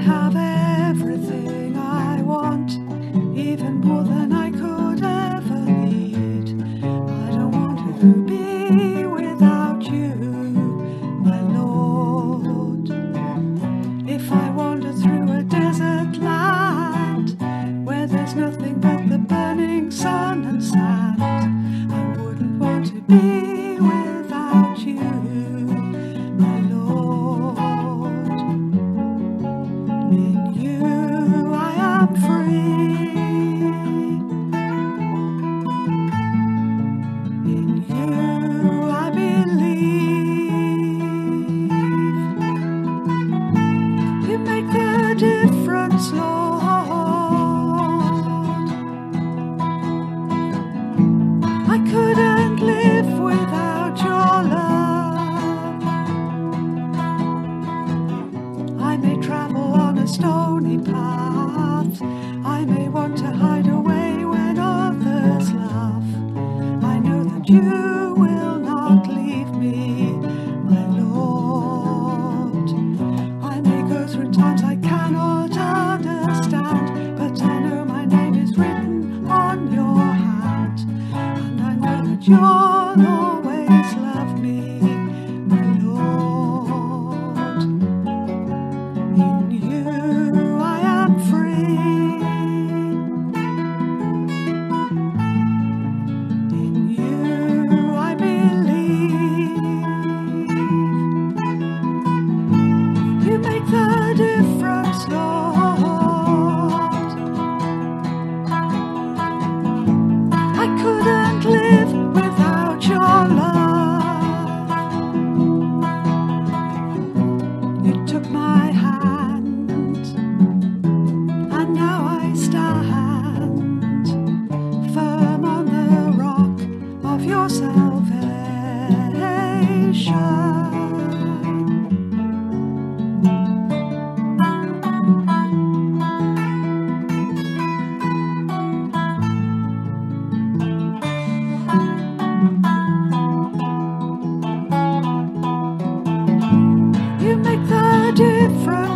have everything I want, even more than I could ever need. I don't want to be without you, my Lord. If I wander through a desert land where there's nothing but the burning sun and sand, I wouldn't want to be without you, you I am free. In you I believe. You make the difference, Lord. I couldn't live stony path. I may want to hide away when others laugh. I know that you will not leave me, my Lord. I may go through times I cannot understand, but I know my name is written on your hand, and I know that you'll make the difference, Lord.